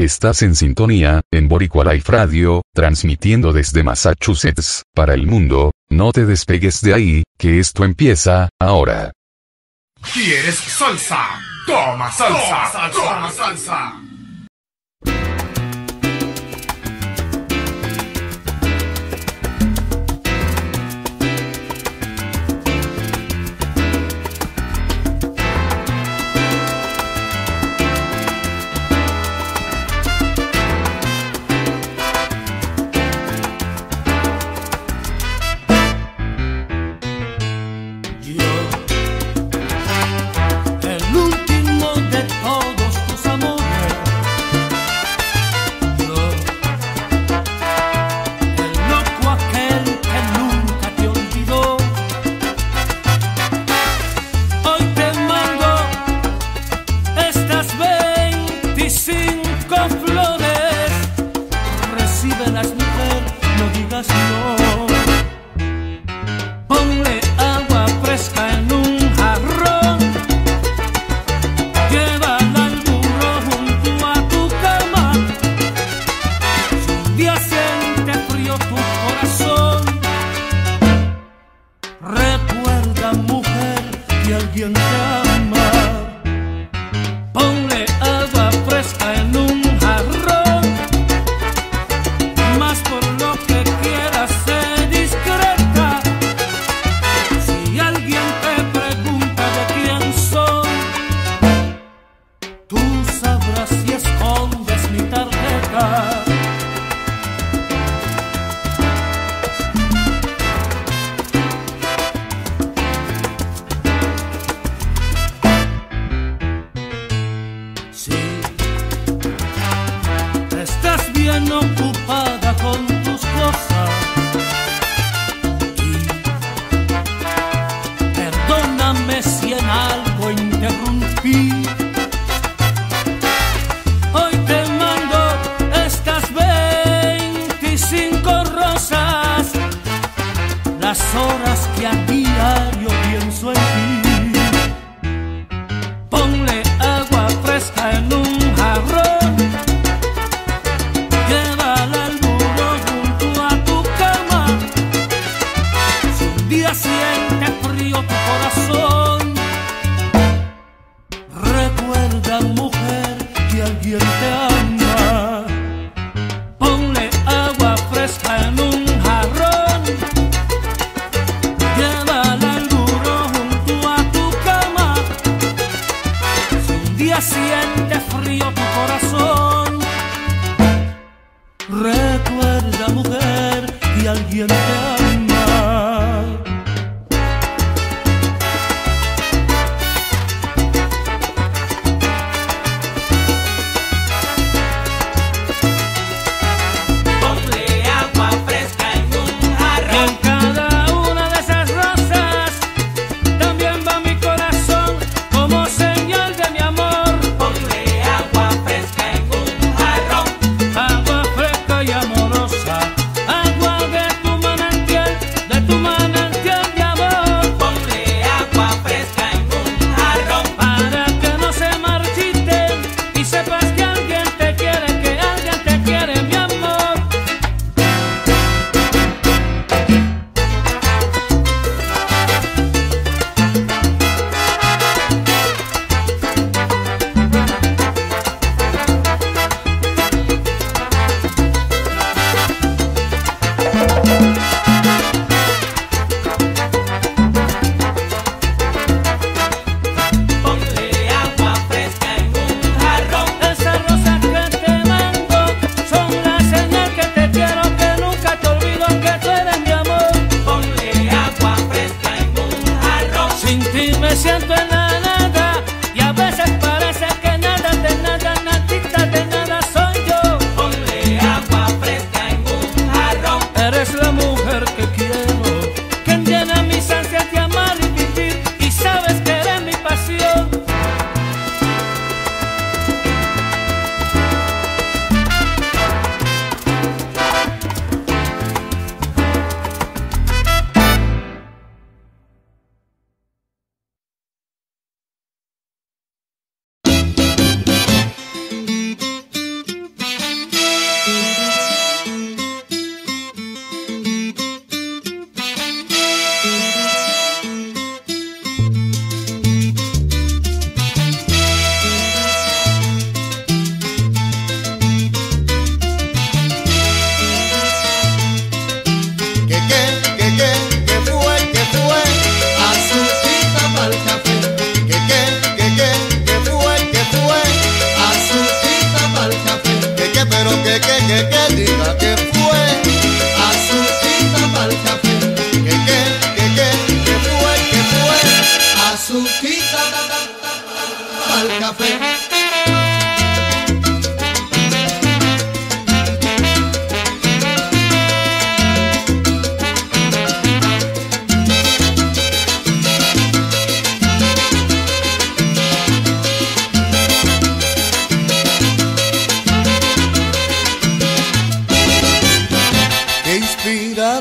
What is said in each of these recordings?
Estás en sintonía, en Boricua Life Radio, transmitiendo desde Massachusetts, para el mundo, no te despegues de ahí, que esto empieza, ahora. ¿Quieres salsa? Toma salsa, toma salsa, toma salsa. no ocupa.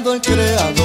A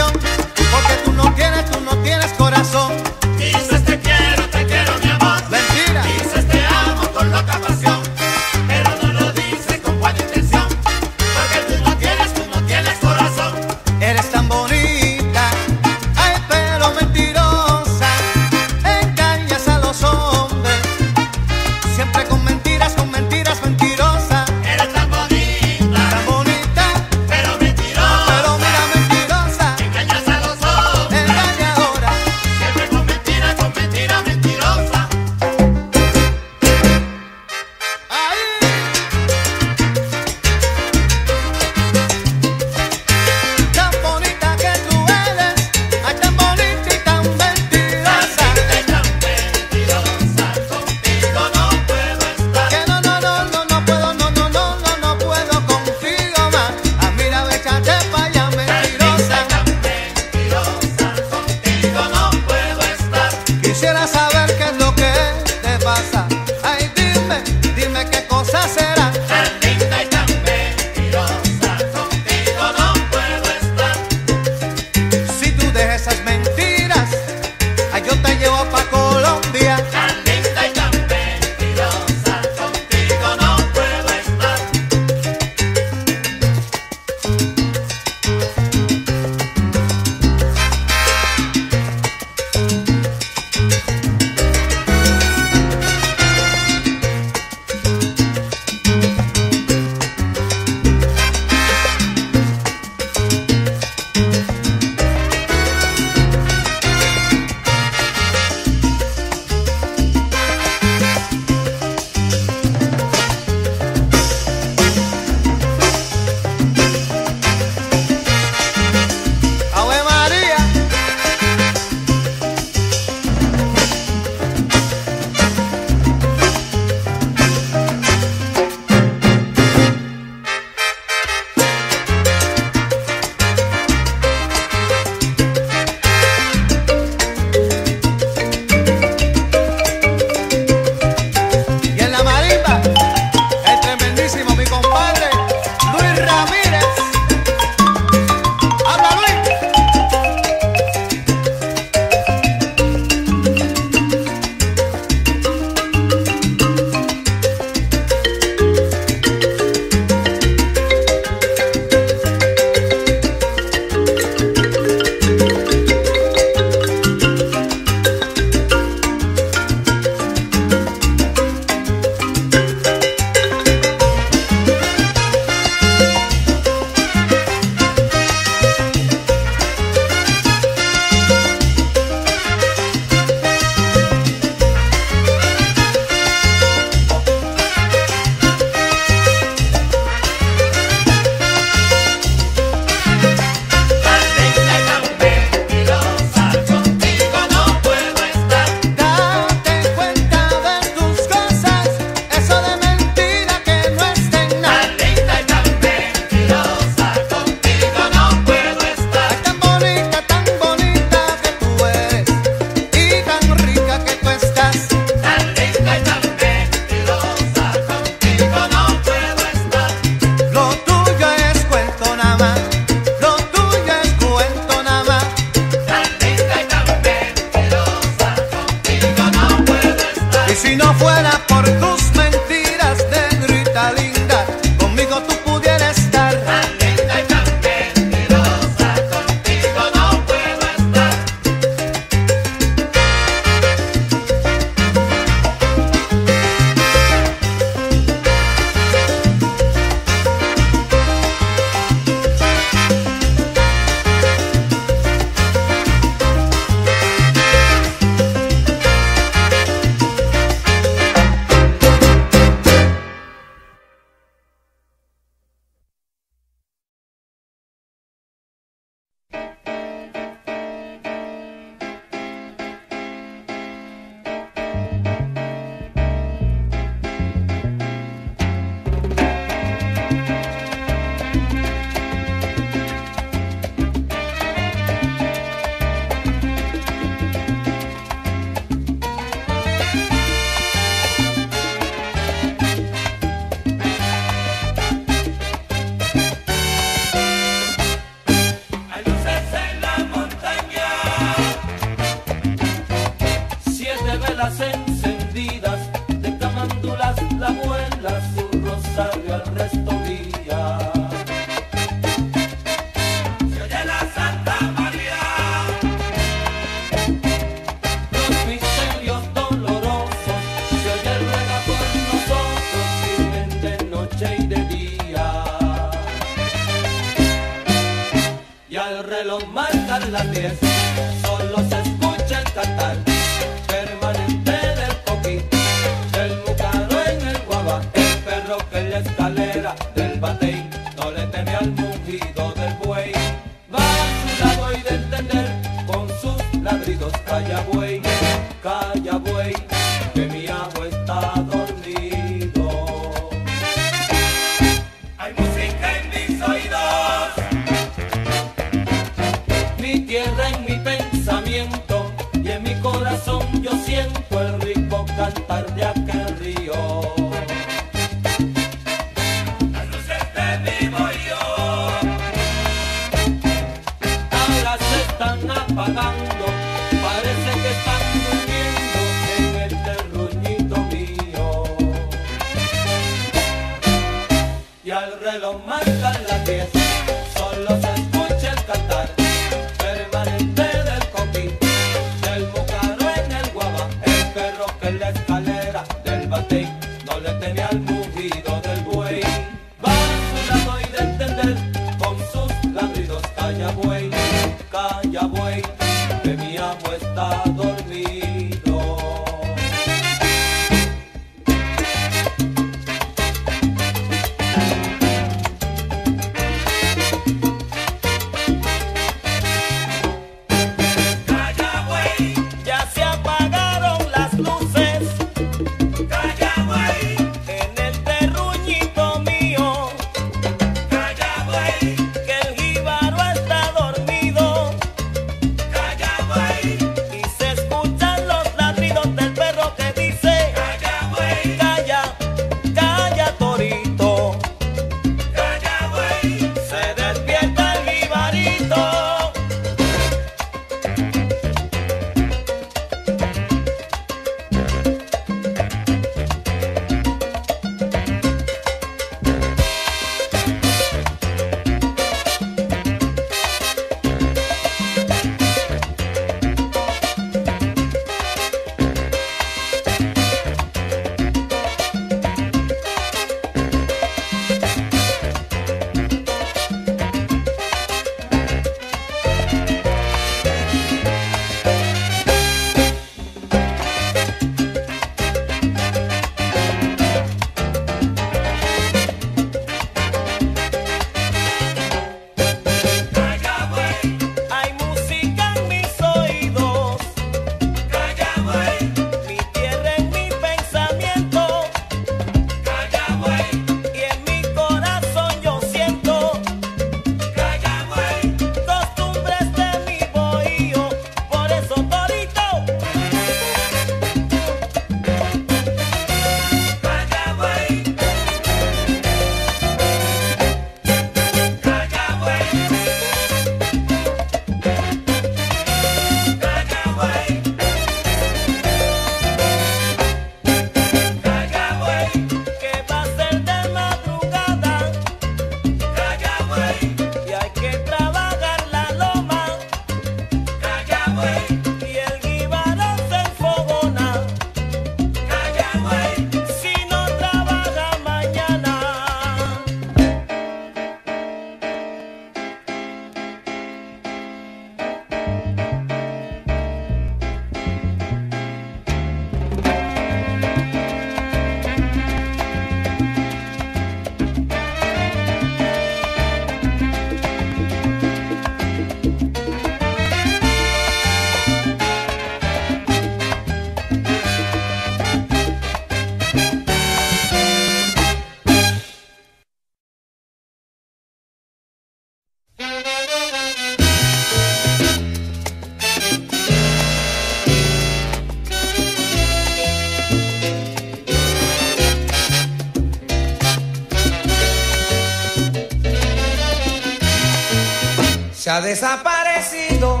desaparecido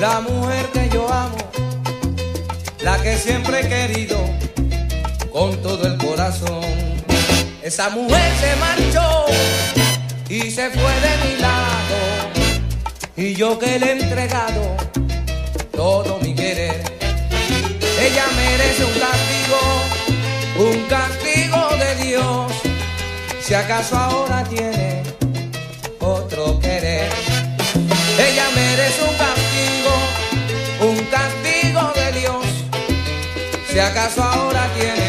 la mujer que yo amo, la que siempre he querido con todo el corazón. Esa mujer se marchó y se fue de mi lado y yo que le he entregado todo mi querer. Ella merece un castigo, un castigo de Dios. Si acaso ahora tiene merece un castigo, un castigo de Dios. Si acaso ahora tiene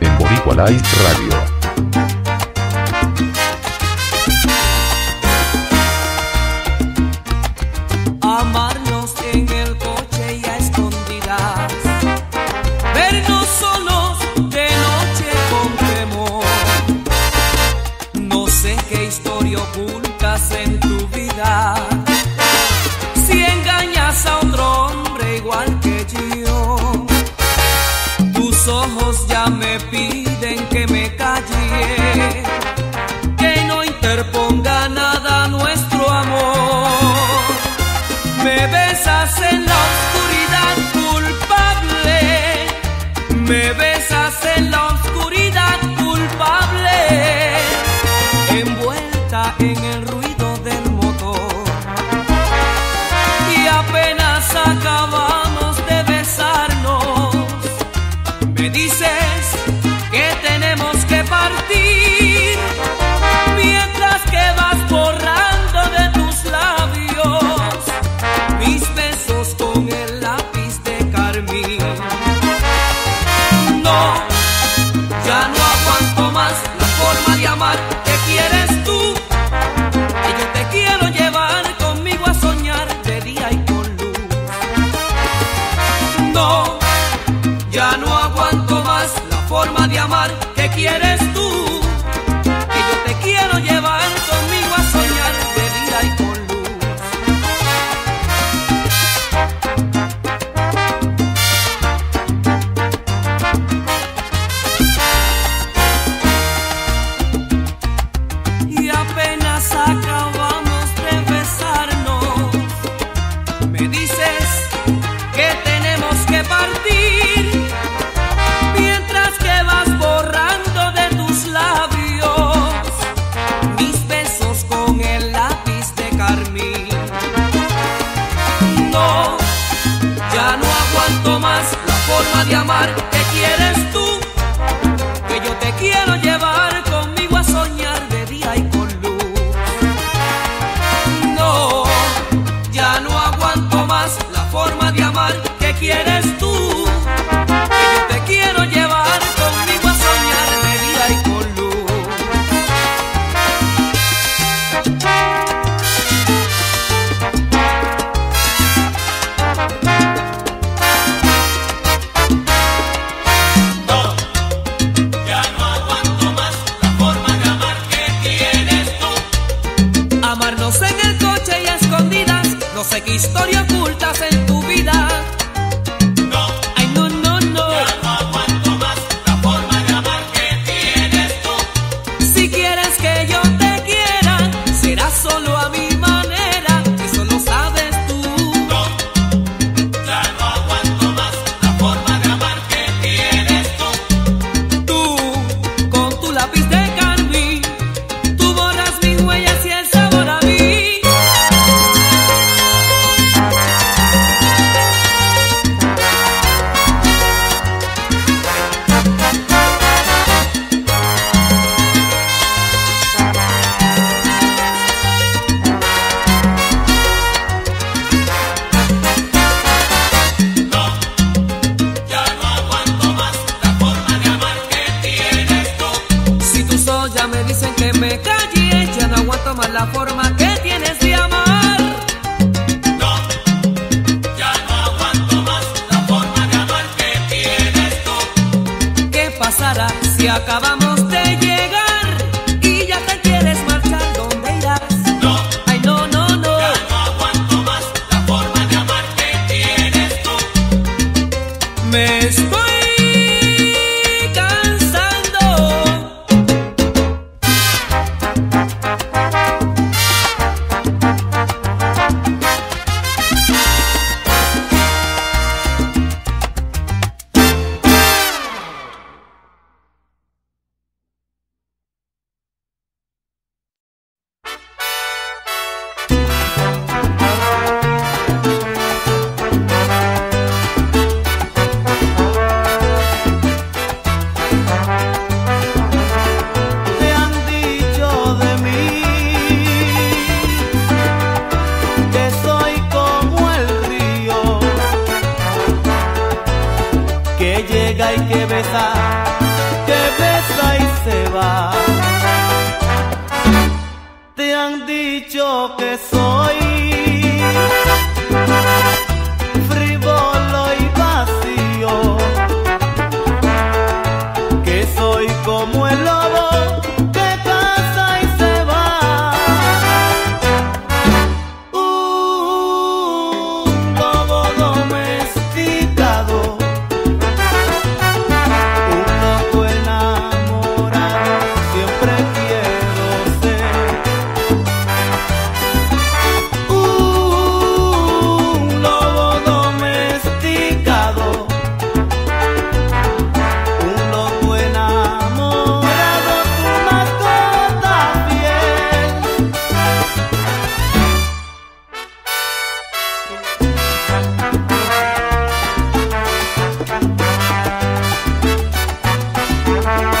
en Boricua Live Radio. Amar que quieres si acabamos de llegar te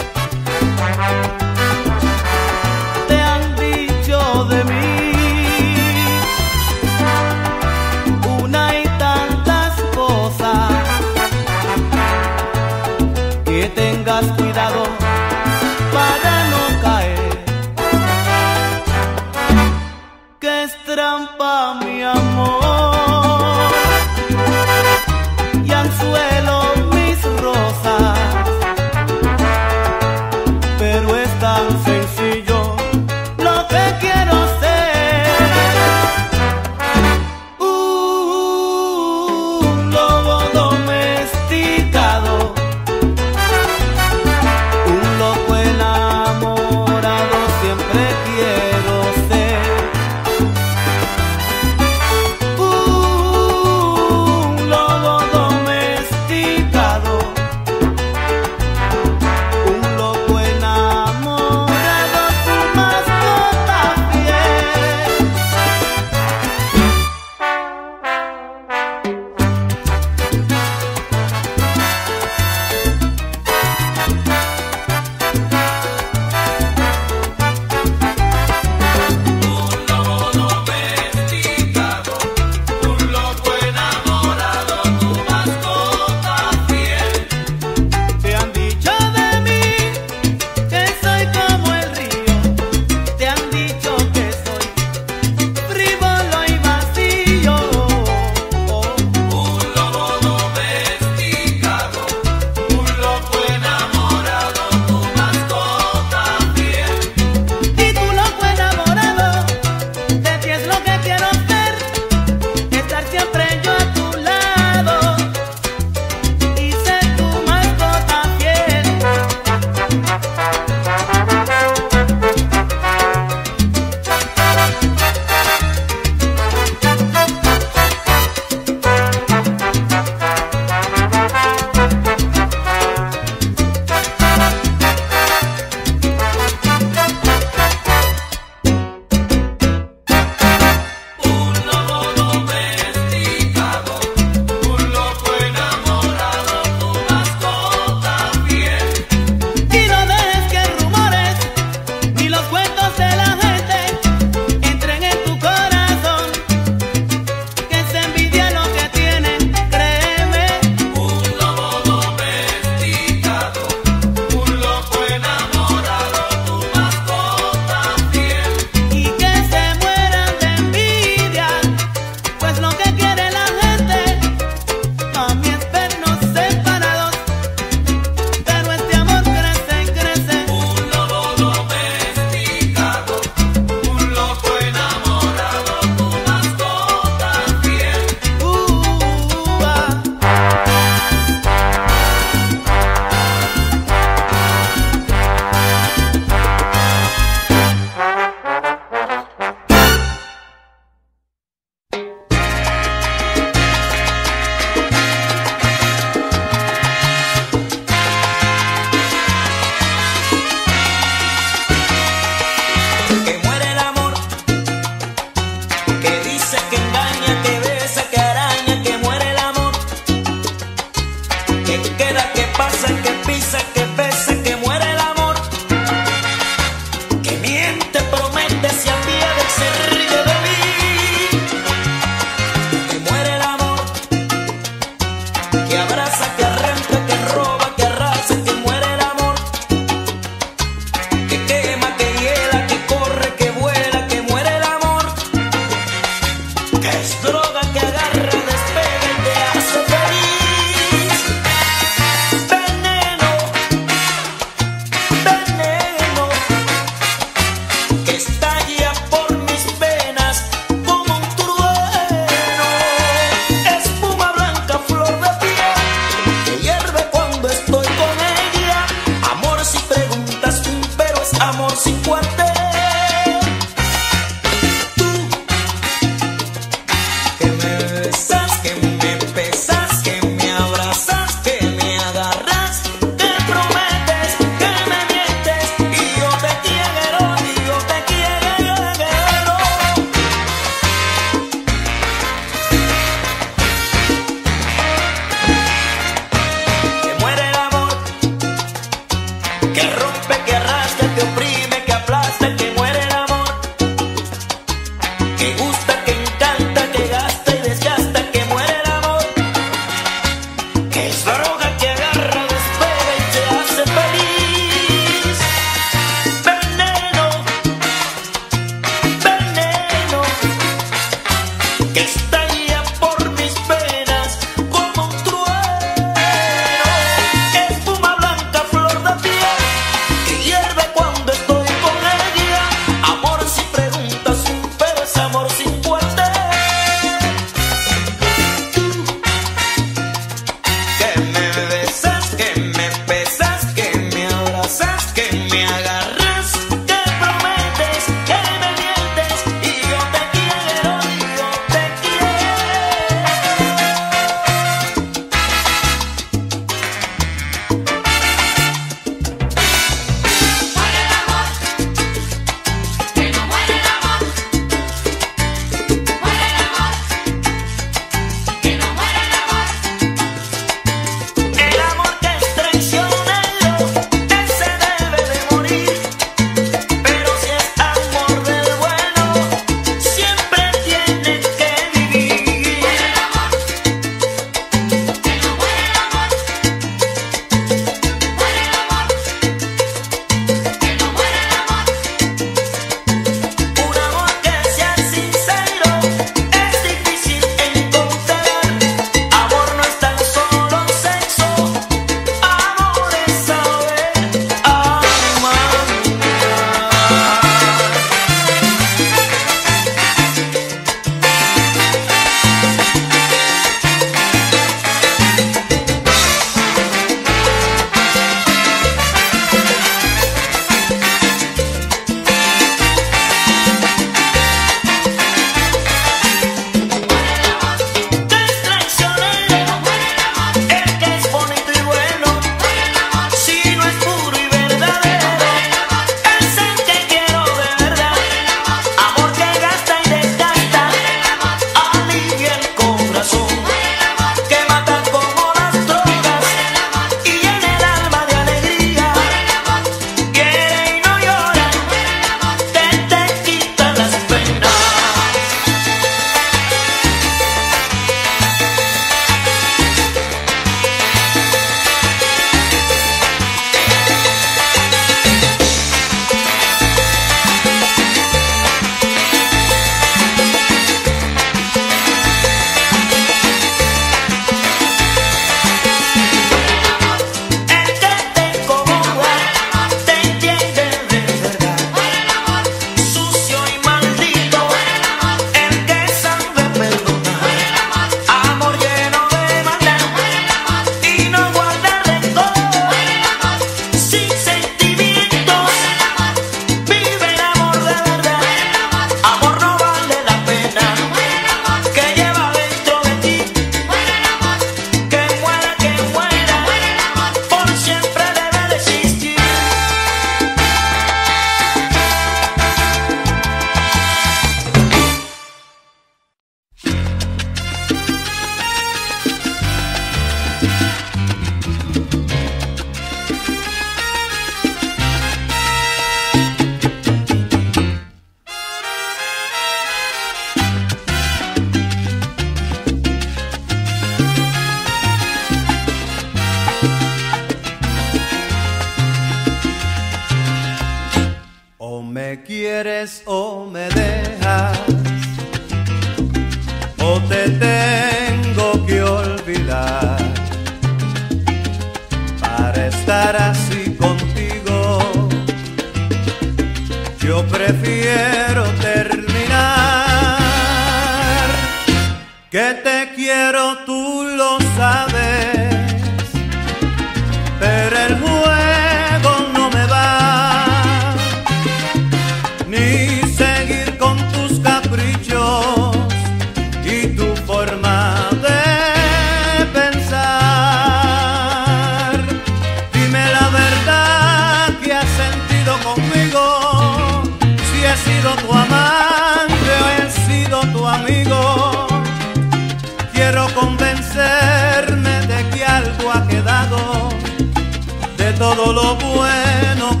todo lo bueno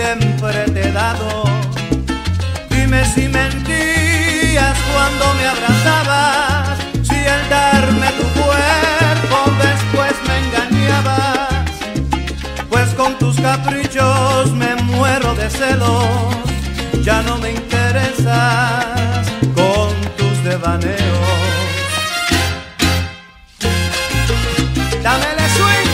siempre te he dado. Dime si mentías cuando me abrazabas, si el darme tu cuerpo después me engañabas. Pues con tus caprichos me muero de celos, ya no me interesas con tus devaneos. Dámele swing,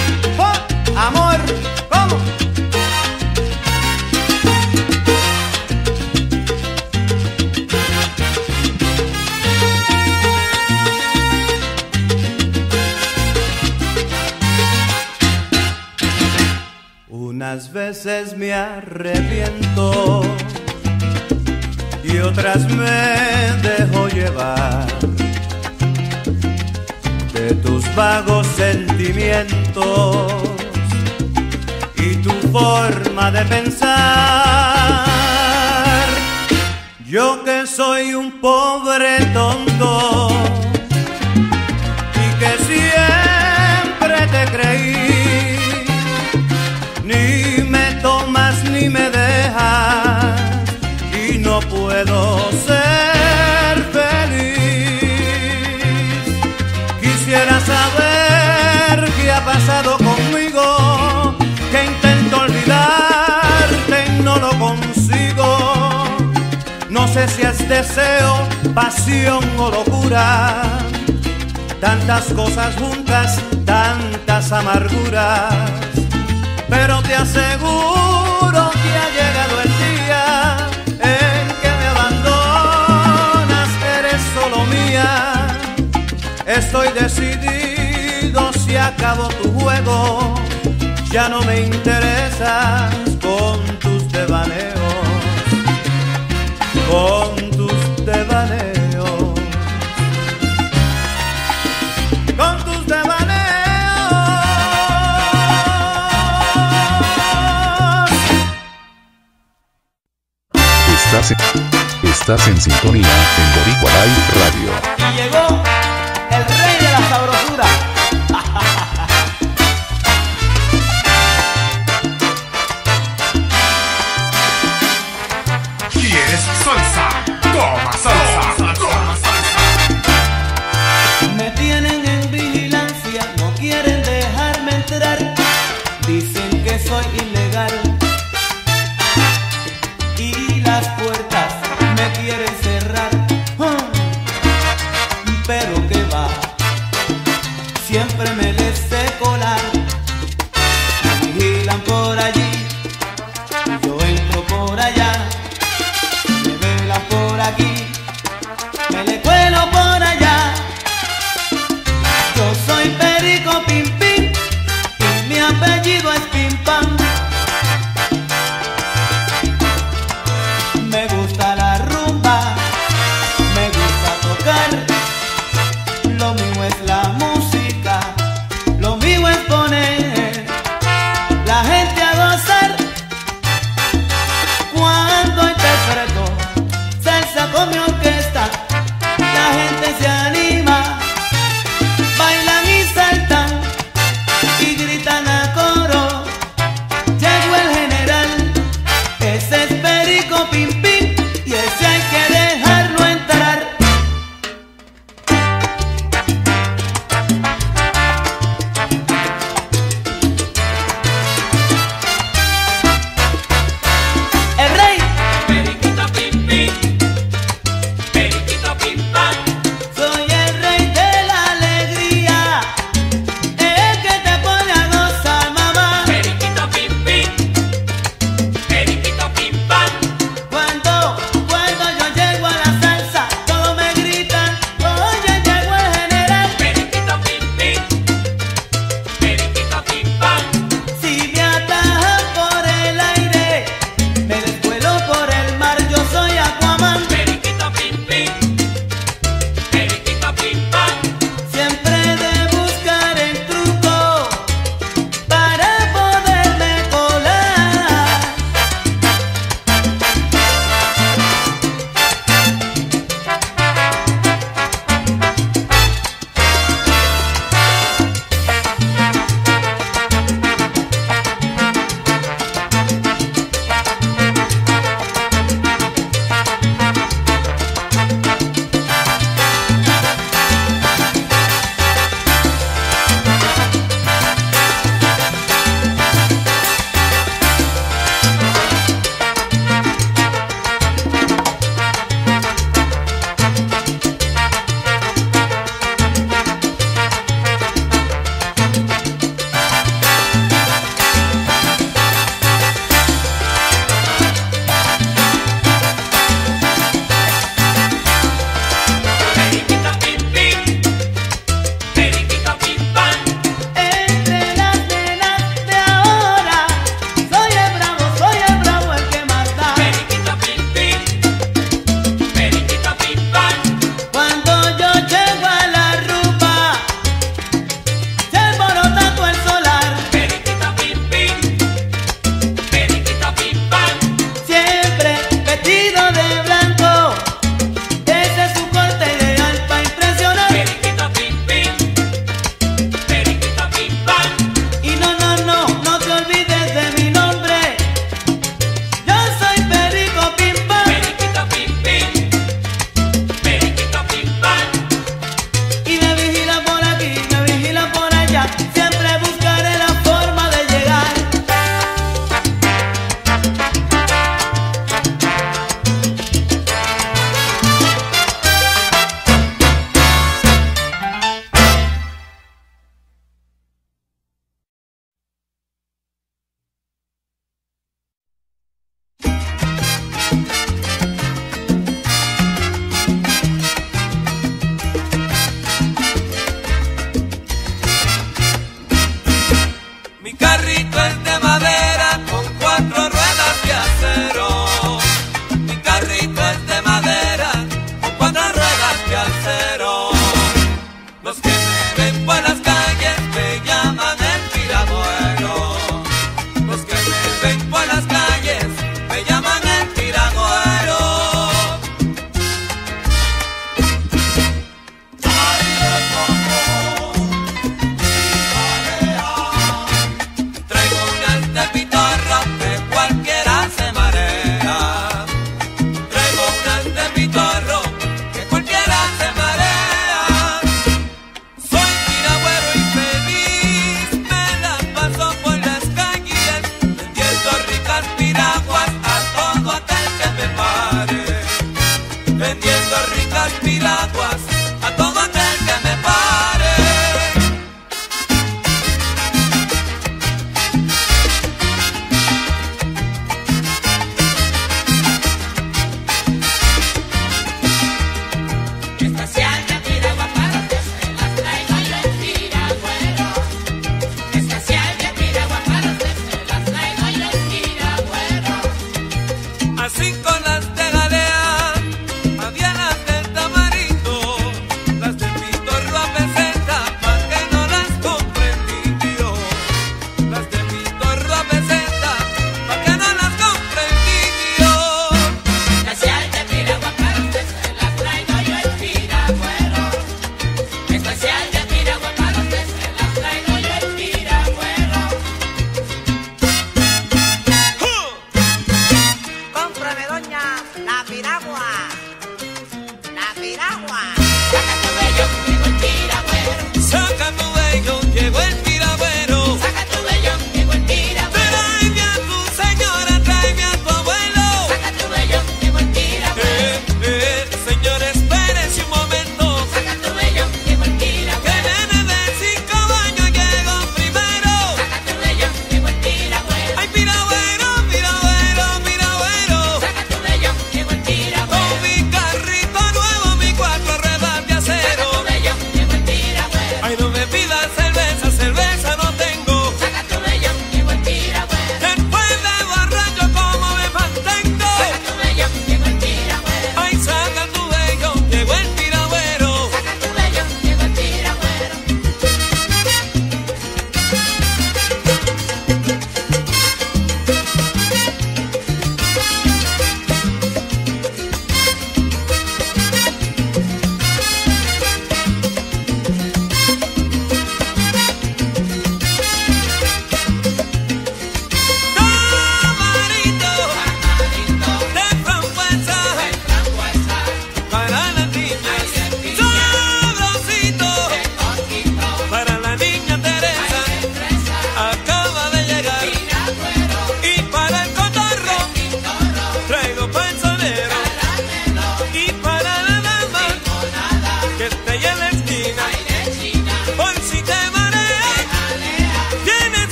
veces me arrepiento y otras me dejo llevar de tus vagos sentimientos y tu forma de pensar. Yo que soy un pobre tonto si es deseo, pasión o locura. Tantas cosas juntas, tantas amarguras. Pero te aseguro que ha llegado el día en que me abandonas, eres solo mía. Estoy decidido si acabo tu juego, ya no me interesas con tus devaneos, con tus devaneos, con tus devaneos. Estás en, estás en sintonía en Boricua Live Radio. Y llegó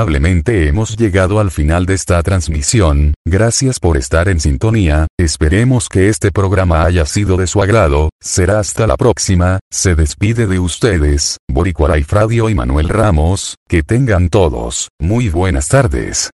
Lamentablemente hemos llegado al final de esta transmisión, gracias por estar en sintonía, esperemos que este programa haya sido de su agrado, será hasta la próxima, se despide de ustedes, Boricuara y Fradio y Manuel Ramos, que tengan todos, muy buenas tardes.